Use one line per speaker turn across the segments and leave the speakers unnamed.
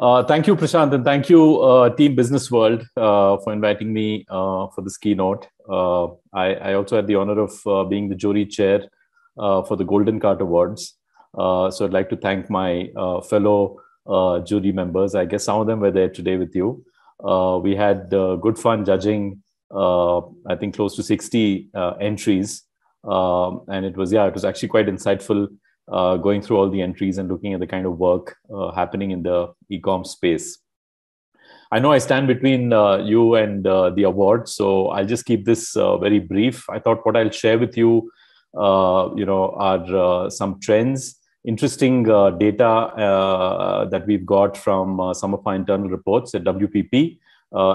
Uh, thank you, Prashant, and thank you, uh, Team Business World, uh, for inviting me uh, for this keynote. Uh, I, I, also had the honor of uh, being the jury chair for the Golden Cart Awards. so I'd like to thank my fellow jury members. I guess some of them were there today with you. we had good fun judging, I think, close to 60 entries. Um, and it was, yeah, it was actually quite insightful uh, going through all the entries and looking at the kind of work uh, happening in the ecom space. I know I stand between uh, you and uh, the award, so I'll just keep this uh, very brief. I thought what I'll share with you, uh, you know, are some trends, interesting data that we've got from some of our internal reports at WPP,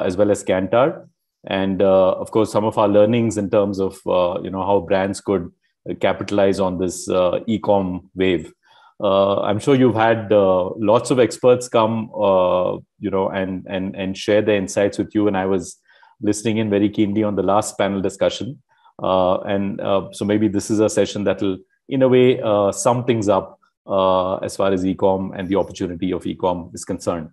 as well as Kantar, and of course some of our learnings in terms of you know how brands could capitalize on this uh, e-com wave. Uh, I'm sure you've had uh, lots of experts come, you know, and and and share their insights with you. And I was listening in very keenly on the last panel discussion. and so maybe this is a session that will, in a way, sum things up as far as e-com and the opportunity of e-com is concerned.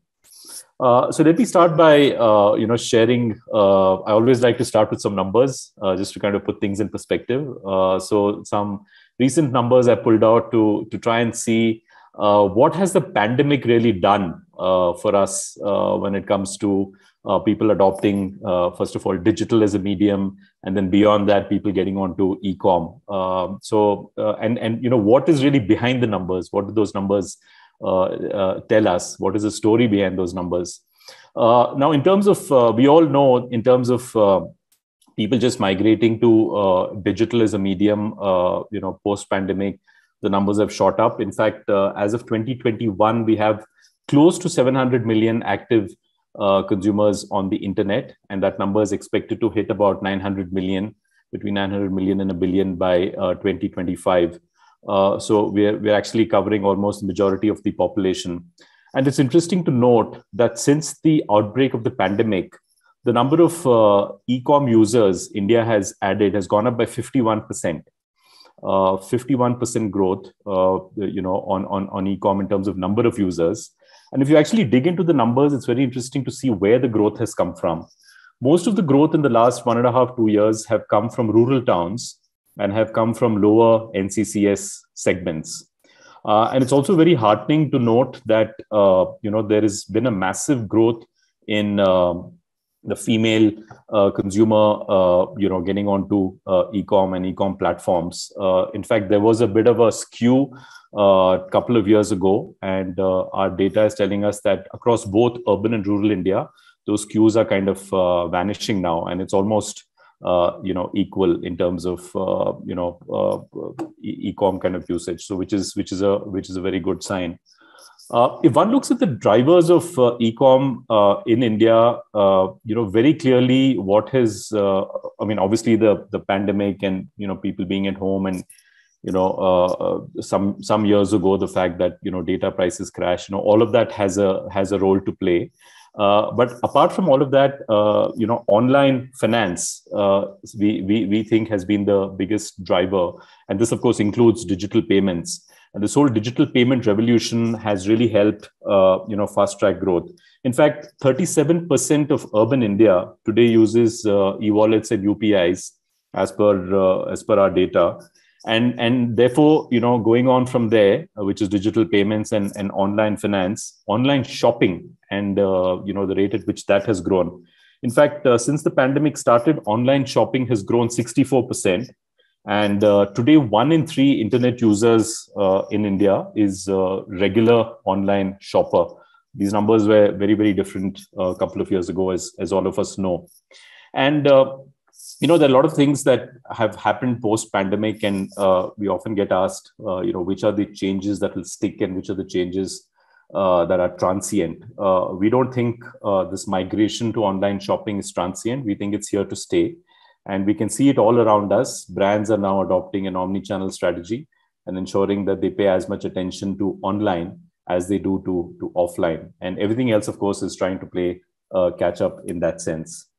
Uh, so let me start by uh, you know sharing. Uh, I always like to start with some numbers uh, just to kind of put things in perspective. Uh, so some recent numbers I pulled out to to try and see what has the pandemic really done for us when it comes to people adopting first of all digital as a medium, and then beyond that, people getting onto e-com. Um, so and and you know what is really behind the numbers? What do those numbers Uh, uh, tell us what is the story behind those numbers. Uh, now, in terms of, uh, we all know in terms of people just migrating to digital as a medium, you know, post pandemic, the numbers have shot up. In fact, as of 2021, we have close to 700 million active uh, consumers on the internet, and that number is expected to hit about 900 million, between 900 million and a billion by uh, 2025. Uh, so we're, we're actually covering almost majority of the population. And it's interesting to note that since the outbreak of the pandemic, the number of uh, e-com users India has added has gone up by 51%. Uh, 51% growth, uh, you know, on, on, on e-com in terms of number of users. And if you actually dig into the numbers, it's very interesting to see where the growth has come from. Most of the growth in the last one and a half, two years have come from rural towns and have come from lower NCCS segments. Uh, and it's also very heartening to note that uh, you know there has been a massive growth in uh, the female uh, consumer, uh, you know, getting onto uh, e-com and e-com platforms. in fact, there was a bit of a skew a couple of years ago, and our data is telling us that across both urban and rural India, those skews are kind of vanishing now, and it's almost uh, you know equal in terms of uh, you know uh, e-com kind of usage so which is which is a which is a very good sign uh, if one looks at the drivers of uh, e-com uh, in India, you know very clearly what has, I mean, obviously the the pandemic and you know people being at home and you know some some years ago the fact that you know data prices crash, you know all of that has a has a role to play. Uh, but apart from all of that, uh, you know, online finance uh, we, we we think has been the biggest driver, and this of course includes digital payments. And this whole digital payment revolution has really helped, uh, you know, fast track growth. In fact, 37% of urban India today uses uh, e-wallets and UPIs, as per as per our data and and therefore you know going on from there uh, which is digital payments and, and online finance online shopping and uh, you know the rate at which that has grown. In fact uh, since the pandemic started online shopping has grown 64% and uh, today one in three internet users uh, in india is uh, regular online shopper. These numbers were very very different a couple of years ago as as all of us know. And you know there are a lot of things that have happened post pandemic and uh, we often get asked uh, you know which are the changes that will stick and which are the changes uh, that are transient. Uh, we don't think uh, this migration to online shopping is transient. We think it's here to stay. And we can see it all around us. Brands are now adopting an omni-channel strategy and ensuring that they pay as much attention to online as they do to, to offline. And everything else of course is trying to play uh, catch up in that sense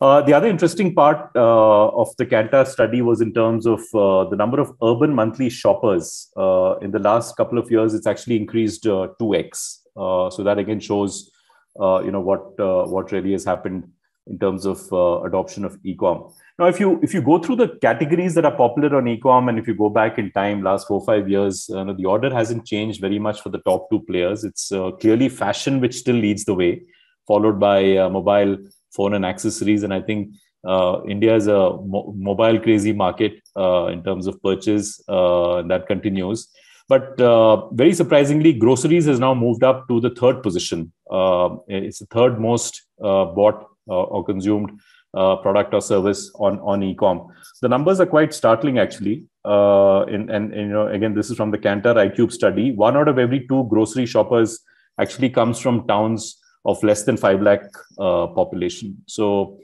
uh, the other interesting part uh, of the Kantar study was in terms of uh, the number of urban monthly shoppers. Uh, in the last couple of years, it's actually increased 2x. so that again shows you know what what really has happened in terms of adoption of e-com. Now, if you if you go through the categories that are popular on ecom, and if you go back in time, last four five years, uh, the order hasn't changed very much for the top two players. It's uh, clearly fashion which still leads the way, followed by uh, mobile phone and accessories. And I think uh, India is a mo- mobile crazy market uh, in terms of purchase. Uh, that continues. But very surprisingly, groceries has now moved up to the third position. it's the third most bought or consumed uh, product or service on on ecom. The numbers are quite startling, actually. Uh, and, you know, again, this is from the Kantar iCube study. One out of every two grocery shoppers actually comes from towns of less than five lakh uh, population. So,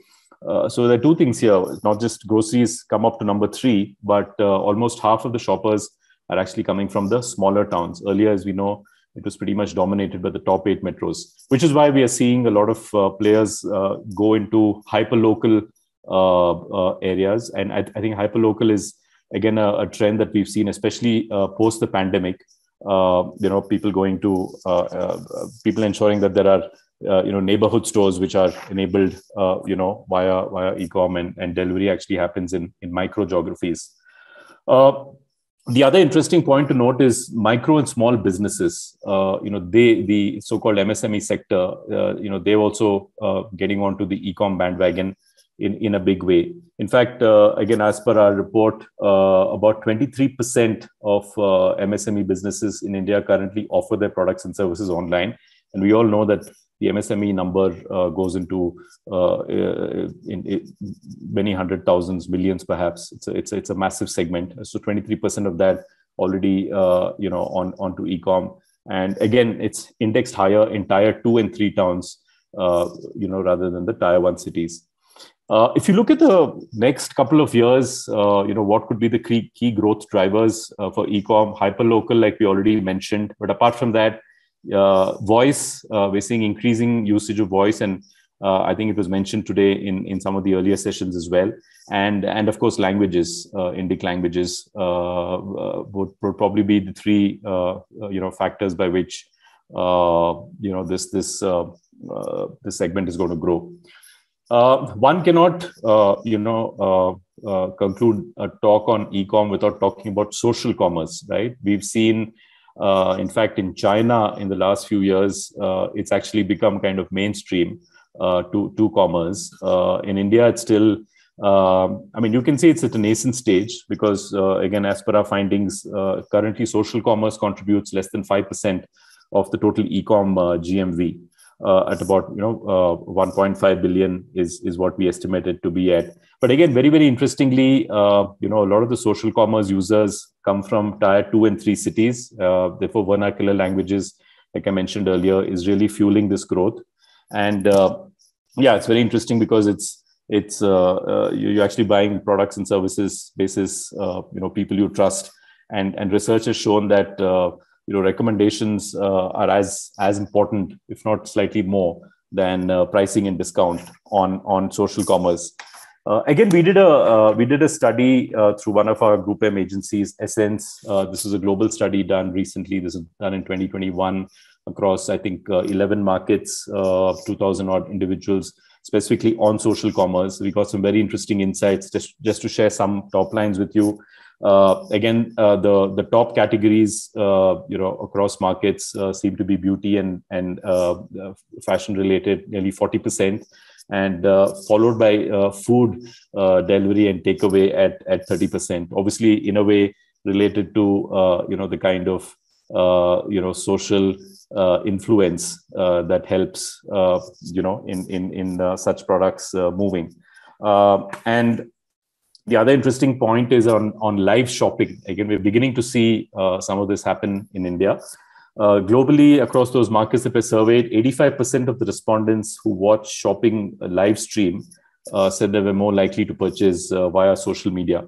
uh, so there are two things here. Not just groceries come up to number three, but uh, almost half of the shoppers are actually coming from the smaller towns. Earlier, as we know, it was pretty much dominated by the top eight metros, which is why we are seeing a lot of uh, players uh, go into hyperlocal uh, uh areas. And I, I think hyperlocal is again a, a, trend that we've seen, especially uh, post the pandemic. Uh, you know, people going to people ensuring that there are you know neighborhood stores which are enabled you know via via ecom and, and delivery actually happens in in micro geographies the other interesting point to note is micro and small businesses. Uh, you know, they the so-called MSME sector. Uh, you know, they're also uh, getting onto the e-com bandwagon in in a big way. In fact, uh, again, as per our report, uh, about 23% of uh, MSME businesses in India currently offer their products and services online, and we all know that the MSME number uh, goes into uh, uh, in, in, many hundred thousands, millions, perhaps. It's a, it's a, it's a massive segment. So 23% of that already, uh, you know, on onto ecom. And again, it's indexed higher in tier two and three towns, uh, you know, rather than the tier one cities. Uh, if you look at the next couple of years, you know, what could be the key, key growth drivers for ecom? Hyperlocal, like we already mentioned. But apart from that, voice, uh, we're seeing increasing usage of voice, and uh, I think it was mentioned today in, in some of the earlier sessions as well. And and of course, languages, uh, Indic languages uh, would, would, probably be the three you know factors by which uh, you know this this this segment is going to grow. Uh, one cannot, uh, you know, uh, conclude a talk on e-com without talking about social commerce, right? We've seen uh, in fact, in China, in the last few years, uh, it's actually become kind of mainstream uh, to to commerce. Uh, in India, it's still. Um, I mean, you can say it's at a nascent stage because, uh, again, as per our findings, uh, currently social commerce contributes less than five percent of the total e-com GMV. At about you know 1.5 billion is is what we estimated to be at but again, very, very interestingly, uh, you know, a lot of the social commerce users come from tier two and three cities. Uh, therefore, vernacular languages, like I mentioned earlier, is really fueling this growth. And uh, yeah, it's very interesting because it's it's uh, uh, you're actually buying products and services basis, uh, you know, people you trust. And and research has shown that you know recommendations are as as important, if not slightly more, than pricing and discount on on social commerce. Uh, again, we did a uh, we did a study uh, through one of our GroupM agencies, Essence. Uh, this is a global study done recently. This is done in 2021 across, I think, uh, 11 markets, uh, 2,000 odd individuals, specifically on social commerce. We got some very interesting insights. Just just to share some top lines with you. Uh, again, uh, the the top categories, uh, you know, across markets seem to be beauty and and fashion related, nearly 40 percent and uh, followed by uh, food uh, delivery and takeaway at at 30%. Obviously, in a way related to you know the kind of you know social influence that helps you know in in in such products moving. and the other interesting point is on on live shopping again we're beginning to see uh, some of this happen in india uh, globally, across those markets that were surveyed, 85% of the respondents who watch shopping live stream uh, said they were more likely to purchase uh, via social media.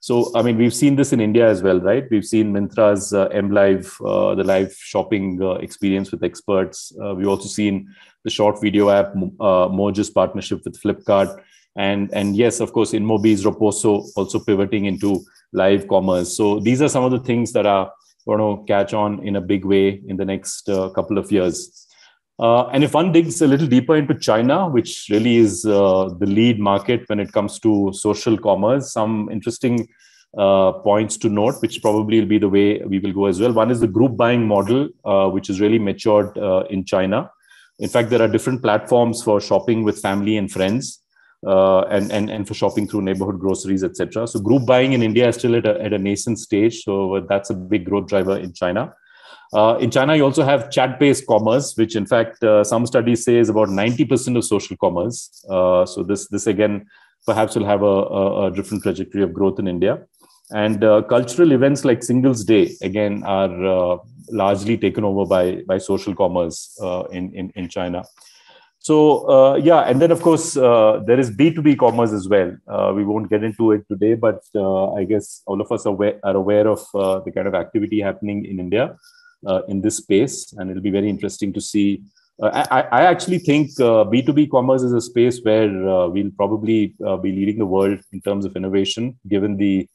So, I mean, we've seen this in India as well, right? We've seen Myntra's uh, M Live, uh, the live shopping uh, experience with experts. we've also seen the short video app uh, Moj's partnership with Flipkart. And, and yes, of course, InMobi's Roposo also pivoting into live commerce. So these are some of the things that are going to catch on in a big way in the next uh, couple of years. Uh, and if one digs a little deeper into China, which really is uh, the lead market when it comes to social commerce, some interesting uh, points to note, which probably will be the way we will go as well. One is the group buying model, uh, which is really matured uh, in China. In fact, there are different platforms for shopping with family and friends. Uh, and, and, and for shopping through neighborhood groceries, etc. So group buying in India is still at a, at a nascent stage. So that's a big growth driver in China. Uh, in China, you also have chat-based commerce, which in fact uh, some studies say is about 90% of social commerce. Uh, so this this again perhaps will have a, a, a, different trajectory of growth in India. And uh, cultural events like Singles Day again are uh, largely taken over by by social commerce in, in in China. So uh, yeah, and then of course uh, there is B two B commerce as well. Uh, we won't get into it today, but uh, I guess all of us are aware, are aware of uh, the kind of activity happening in India uh, in this space, and it'll be very interesting to see. I, I, actually think B two B commerce is a space where we'll probably be leading the world in terms of innovation, given the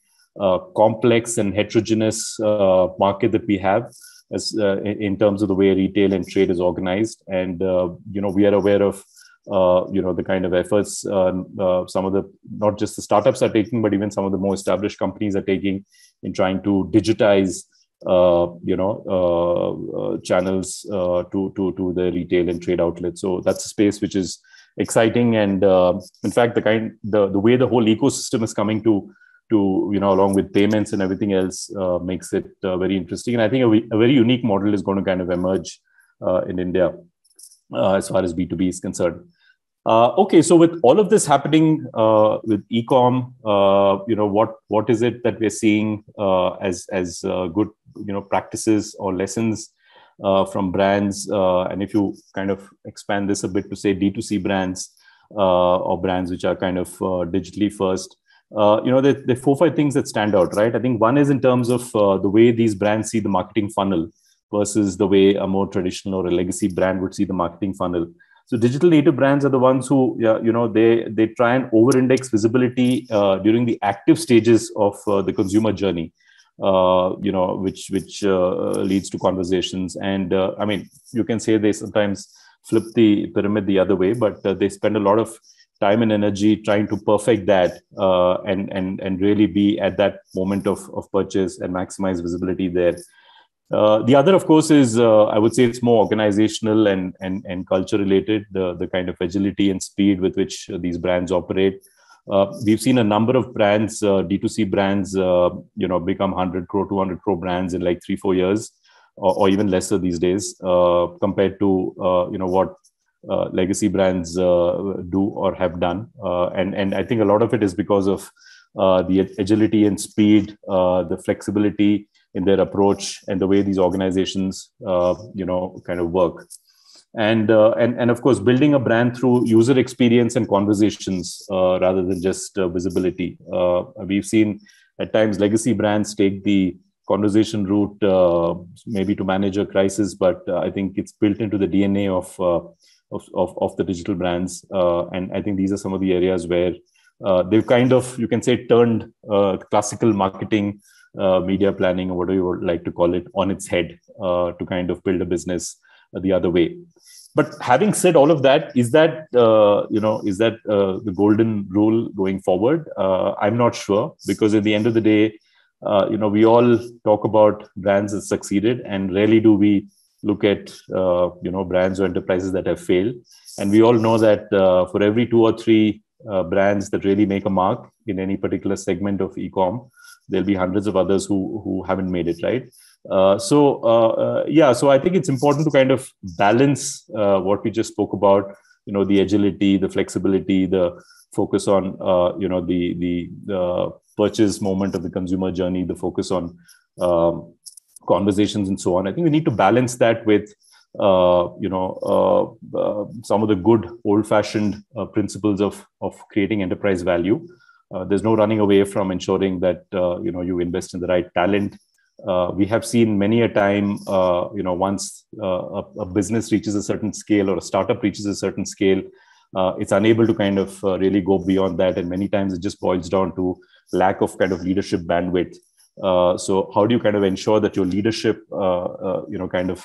complex and heterogeneous market that we have as uh, in terms of the way retail and trade is organized. And uh, you know, we are aware of uh, you know the kind of efforts uh, some of the not just the startups are taking, but even some of the more established companies are taking in trying to digitize you know channels to to to the retail and trade outlets. So that's a space which is exciting, and in fact, the kind the the way the whole ecosystem is coming to to you know along with payments and everything else uh, makes it uh, very interesting. And i think a, a, very unique model is going to kind of emerge uh, in india uh, as far as b2b is concerned. Uh, okay so with all of this happening uh, with ecom you know what what is it that we're seeing as as good you know practices or lessons from brands and if you kind of expand this a bit to say d2c brands or brands which are kind of digitally first uh, you know, there, there are four, five things that stand out, right? I think one is in terms of uh, the way these brands see the marketing funnel versus the way a more traditional or a legacy brand would see the marketing funnel. So digital native brands are the ones who, yeah, you know, they they try and over-index visibility uh, during the active stages of uh, the consumer journey. Uh, you know, which which uh, leads to conversations. And I mean, you can say they sometimes flip the pyramid the other way, but they spend a lot of time and energy trying to perfect that uh, and and and really be at that moment of, of purchase and maximize visibility there. Uh, the other of course is uh, i would say it's more organizational and and, and culture related the, the kind of agility and speed with which these brands operate. Uh, we've seen a number of brands uh, d2c brands uh, you know become 100 crore 200 crore brands in like three four years or, or even lesser these days compared to you know what uh, legacy brands uh, do or have done. Uh, and, and I think a lot of it is because of the agility and speed, the flexibility in their approach, and the way these organizations, you know, kind of work. And, and, and of course, building a brand through user experience and conversations rather than just visibility. we've seen at times legacy brands take the conversation route uh, maybe to manage a crisis but uh, i think it's built into the dna of uh, of, of, of the digital brands. Uh, and I think these are some of the areas where uh, they've kind of, you can say, turned uh, classical marketing, uh, media planning, or whatever you would like to call it, on its head uh, to kind of build a business the other way. But having said all of that, is that uh, you know is that the golden rule going forward? I'm not sure because at the end of the day, you know we all talk about brands that succeeded, and rarely do we look at uh, you know brands or enterprises that have failed. And we all know that uh, for every two or three uh, brands that really make a mark in any particular segment of ecom there'll be hundreds of others who who haven't made it right? Uh, so uh, uh, yeah so i think it's important to kind of balance what we just spoke about you know the agility the flexibility the focus on you know the the, purchase moment of the consumer journey the focus on um, conversations and so on. I think we need to balance that with uh, you know uh, uh, some of the good old-fashioned uh, principles of of creating enterprise value. Uh, there's no running away from ensuring that you know you invest in the right talent. we have seen many a time, you know, once a, a, business reaches a certain scale or a startup reaches a certain scale, it's unable to kind of really go beyond that, and many times it just boils down to lack of kind of leadership bandwidth Uh, so how do you kind of ensure that your leadership, uh, uh, you know, kind of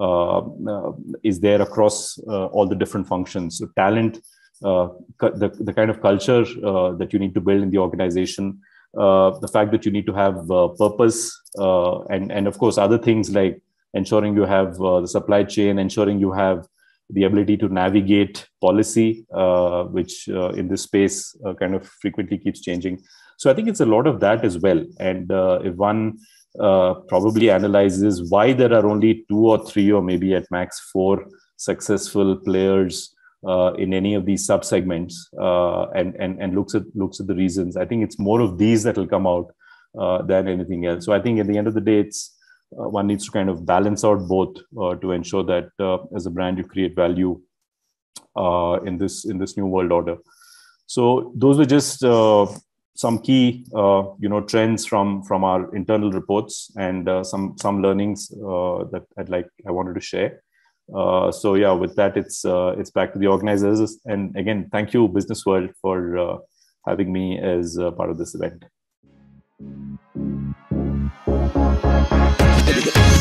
uh, uh, is there across all the different functions? So talent, the the kind of culture that you need to build in the organization. the fact that you need to have purpose and and of course other things like ensuring you have the supply chain, ensuring you have the ability to navigate policy, uh, which uh, in this space uh, kind of frequently keeps changing. So I think it's a lot of that as well. And uh, if one uh, probably analyzes why there are only two or three or maybe at max four successful players uh, in any of these subsegments and, and, and looks at looks at the reasons, I think it's more of these that will come out than anything else. So I think at the end of the day, it's uh, one needs to kind of balance out both uh, to ensure that uh, as a brand you create value uh, in this in this new world order. So those were just uh, some key uh, you know trends from from our internal reports and some some learnings that i'd like i wanted to share. So yeah with that it's it's back to the organizers. And again thank you business world for having me as part of this event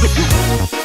Do fundo.